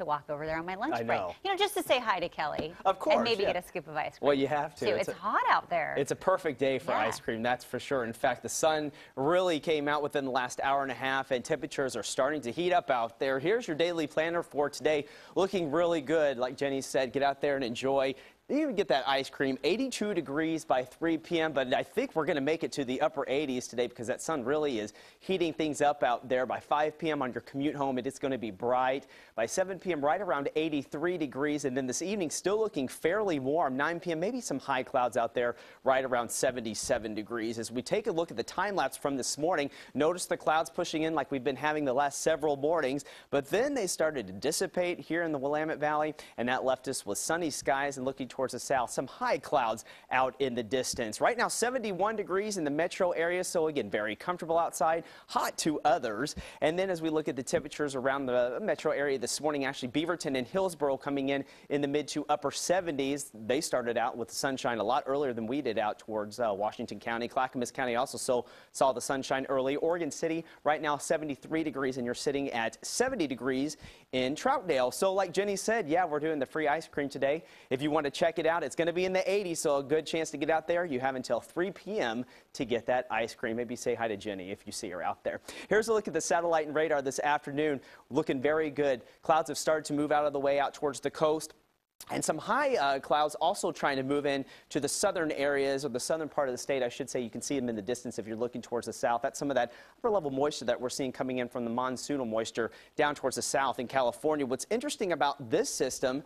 to walk over there on my lunch I break. know. You know, just to say hi to Kelly. Of course, And maybe yeah. get a scoop of ice cream. Well, you have to. Too. It's It's, a- hot out there. It's a perfect day for Yeah. ice cream, that's for sure. In fact, the sun really came out within the last hour and a half, and temperatures are starting to heat up out there. Here's your daily planner for today. Looking really good. Like Jenny said, get out there and enjoy. You can get that ice cream. 82 degrees by 3 p.m., but I think we're going to make it to the upper 80s today because that sun really is heating things up out there. By 5 p.m. on your commute home, it is going to be bright. By 7 p.m., right around 83 degrees, and then this evening, still looking fairly warm. 9 p.m., maybe some high clouds out there, right around 77 degrees. As we take a look at the time lapse from this morning, notice the clouds pushing in like we've been having the last several mornings, but then they started to dissipate here in the Willamette Valley, and that left us with sunny skies and looking towards the south, some high clouds out in the distance. Right now, 71 degrees in the metro area, so again, very comfortable outside, hot to others. And then as we look at the temperatures around the metro area this morning, actually Beaverton and Hillsboro coming in in the mid to upper 70s. They started out with the sunshine a lot earlier than we did out towards uh, Washington County. Clackamas County also so saw the sunshine early. Oregon City right now 73 degrees, and you're sitting at 70 degrees in Troutdale. So like Jenny said, yeah, we're doing the free ice cream today. If you want to check it out, it's going to be in the 80s, so a good chance to get out there. You have until 3 p.m. to get that ice cream. Maybe say hi to Jenny if you see her out there. Here's a look at the satellite and radar this afternoon. Looking very good. Clouds have started to move out of the way out towards the coast. And some high uh, clouds also trying to move in to the southern areas or the southern part of the state. I should say you can see them in the distance if you're looking towards the south. That's some of that upper level moisture that we're seeing coming in from the monsoonal moisture down towards the south in California. What's interesting about this system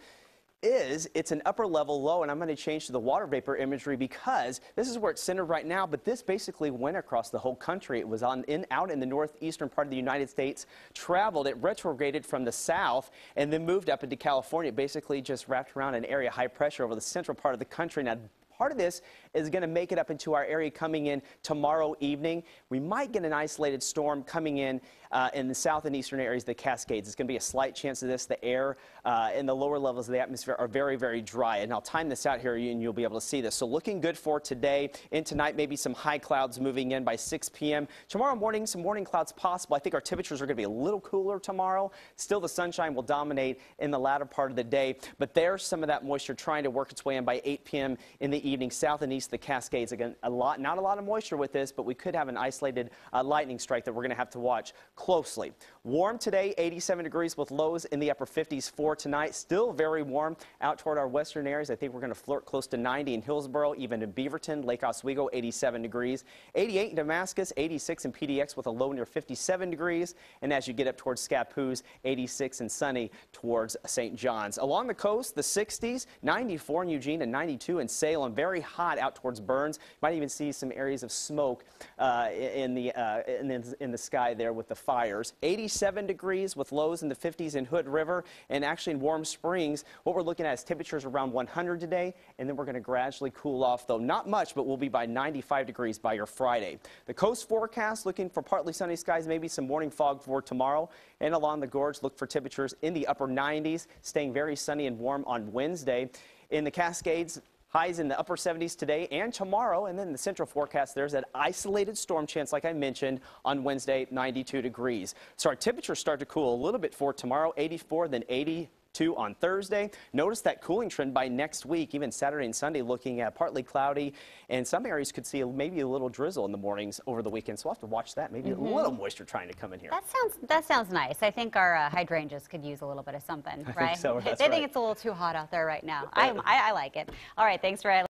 is it's an upper level low, and I'm going to change to the water vapor imagery because this is where it's centered right now, but this basically went across the whole country. It was on in out in the northeastern part of the United States, traveled, it retrograded from the south, and then moved up into California. It basically just wrapped around an area high pressure over the central part of the country. Now, Part of this is going to make it up into our area coming in tomorrow evening. We might get an isolated storm coming in uh, in the south and eastern areas of the Cascades. It's going to be a slight chance of this. The air uh, in the lower levels of the atmosphere are very, very dry. And I'll time this out here and you'll be able to see this. So looking good for today and tonight, maybe some high clouds moving in by 6 p.m. Tomorrow morning, some morning clouds possible. I think our temperatures are going to be a little cooler tomorrow. Still, the sunshine will dominate in the latter part of the day. But there's some of that moisture trying to work its way in by 8 p.m. in the evening, south and east of the Cascades. Again, a lot, not a lot of moisture with this, but we could have an isolated uh, lightning strike that we're going to have to watch closely. Warm today, 87 degrees with lows in the upper 50s for tonight. Still very warm out toward our western areas. I think we're going to flirt close to 90 in Hillsboro, even in Beaverton, Lake Oswego, 87 degrees. 88 in Damascus, 86 in PDX with a low near 57 degrees. And as you get up towards Scappoose, 86 and sunny towards St. John's. Along the coast, the 60s, 94 in Eugene and 92 in Salem. Very hot out towards Burns. You might even see some areas of smoke uh, in, the, uh, in, the, in the sky there with the fires. 87 degrees with lows in the 50s in Hood River. And actually in Warm Springs, what we're looking at is temperatures around 100 today. And then we're going to gradually cool off, though not much, but we'll be by 95 degrees by your Friday. The coast forecast looking for partly sunny skies, maybe some morning fog for tomorrow. And along the gorge, look for temperatures in the upper 90s, staying very sunny and warm on Wednesday. In the Cascades, Highs in the upper 70s today and tomorrow. And then the central forecast, there's that isolated storm chance, like I mentioned, on Wednesday, 92 degrees. So our temperatures start to cool a little bit for tomorrow, 84, then 80 two on Thursday. Notice that cooling trend by next week, even Saturday and Sunday looking at partly cloudy, and some areas could see maybe a little drizzle in the mornings over the weekend. So we'll have to watch that. Maybe mm -hmm. a little moisture trying to come in here. That sounds that sounds nice. I think our uh, hydrangeas could use a little bit of something, I right? Think so, they right. think it's a little too hot out there right now. I, I, I like it. All right, thanks, Riley.